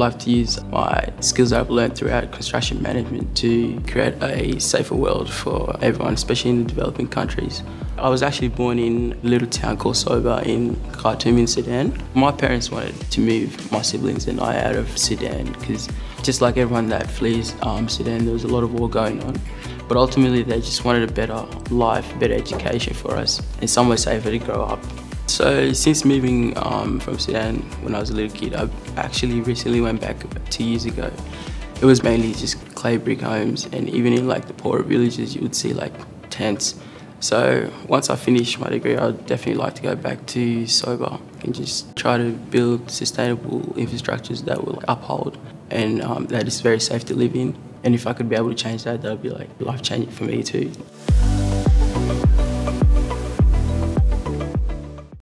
like to use my skills I've learned throughout construction management to create a safer world for everyone, especially in the developing countries. I was actually born in a little town called Soba in Khartoum in Sudan. My parents wanted to move my siblings and I out of Sudan because just like everyone that flees um, Sudan, there was a lot of war going on. But ultimately, they just wanted a better life, better education for us, and somewhere safer to grow up. So since moving um, from Sudan when I was a little kid, I actually recently went back two years ago. It was mainly just clay brick homes, and even in like the poorer villages, you would see like tents. So once I finish my degree, I'd definitely like to go back to Soba and just try to build sustainable infrastructures that will uphold and um, that is very safe to live in. And if I could be able to change that, that would be like life changing for me too.